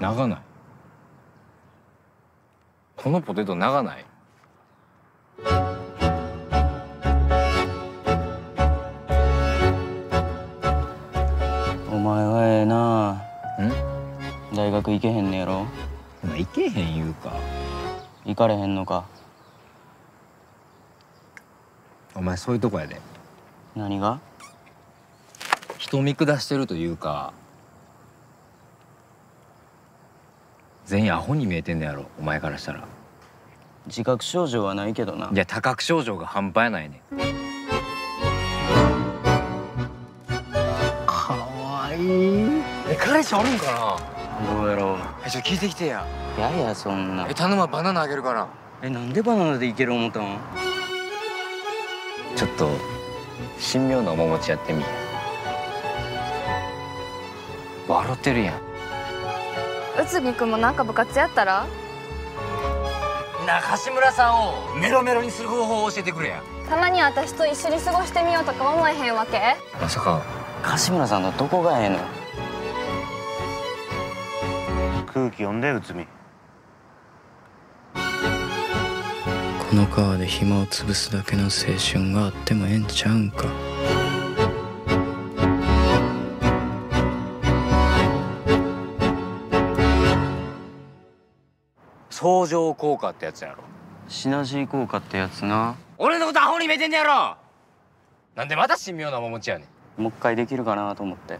長ない。このポテト長ない。お前はええな。ん？大学行けへんねやろ？お前いけへん言うか。行かれへんのか？お前そういうとこやで。何が？人見下してるというか全員アホに見えてんねやろお前からしたら。自覚症状はないけどな。いや多覚症状が半端やないねかわいい。え彼氏おるんかどうやろう。なえちょっと聞いてきてや。ややそんな。え頼むわバナナあげるから。えなんでバナナでいける思ったん？ちょっと神妙な面持ちやってみ。笑ってるやん宇津木くんもなんか部活やったら？な橋村さんをメロメロにする方法を教えてくれや。たまに私と一緒に過ごしてみようとか思えへんわけ？まさか。柏村さんのどこがええの？空気読んで内海この川で暇を潰すだけの青春があってもええんちゃうんか？相乗効果ってやつやろ。シナジー効果ってやつな。俺のことアホに見えてんねやろ。なんでまた神妙な面持ちやねん。もう一回できるかなと思って